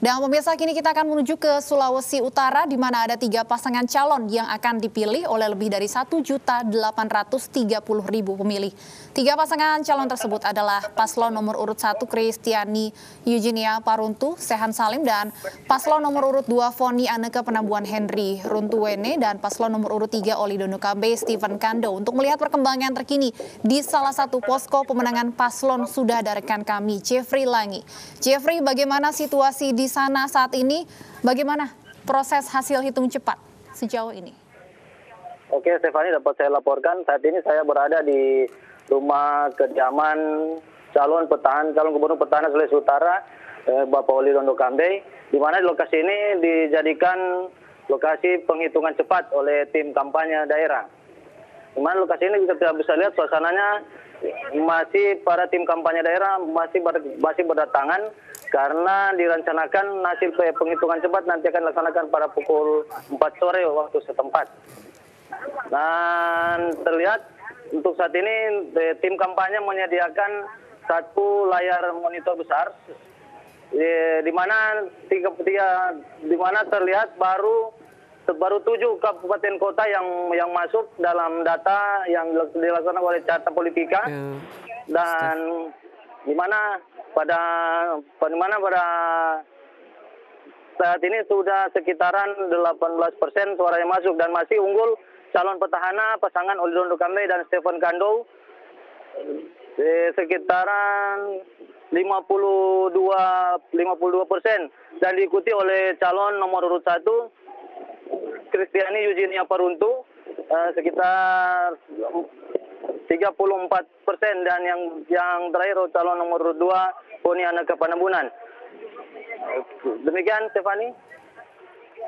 Dan pemirsa kini kita akan menuju ke Sulawesi Utara di mana ada tiga pasangan calon yang akan dipilih oleh lebih dari 1.830.000 pemilih. Tiga pasangan calon tersebut adalah paslon nomor urut 1 Kristiani Eugenia Paruntu, Sehan Salim dan paslon nomor urut 2 Foni Aneka Penambuan Henry Runtuwene dan paslon nomor urut 3 Oli Dono Kambe Stephen Kando. Untuk melihat perkembangan terkini di salah satu posko pemenangan paslon sudah ada rekan kami Jeffrey Langi. Jeffrey, bagaimana situasi di sana saat ini, bagaimana proses hasil hitung cepat sejauh ini? Oke, Stefani dapat saya laporkan saat ini saya berada di rumah kediaman calon petahana calon gubernur petahana Sulawesi Utara eh, Bapak Oli Rondo Kambe, di mana di lokasi ini dijadikan lokasi penghitungan cepat oleh tim kampanye daerah. Di mana lokasi ini kita bisa lihat suasananya masih para tim kampanye daerah masih ber, masih berdatangan karena direncanakan hasil penghitungan cepat nanti akan dilaksanakan pada pukul 4 sore waktu setempat. Dan terlihat untuk saat ini eh, tim kampanye menyediakan satu layar monitor besar eh, di mana tiga, tiga di mana terlihat baru baru tujuh kabupaten kota yang yang masuk dalam data yang dilakukan oleh Carta Politika ya, dan di mana pada mana pada saat ini sudah sekitaran 18 persen suara yang masuk dan masih unggul calon petahana pasangan Olidondo Kambe dan Stephen Kando. Eh, sekitaran 52 52 persen dan diikuti oleh calon nomor urut satu Kristiani Eugenia Paruntu eh, sekitar 34 persen dan yang yang terakhir calon nomor dua Poni Anak Kepanambunan. Demikian Stefani.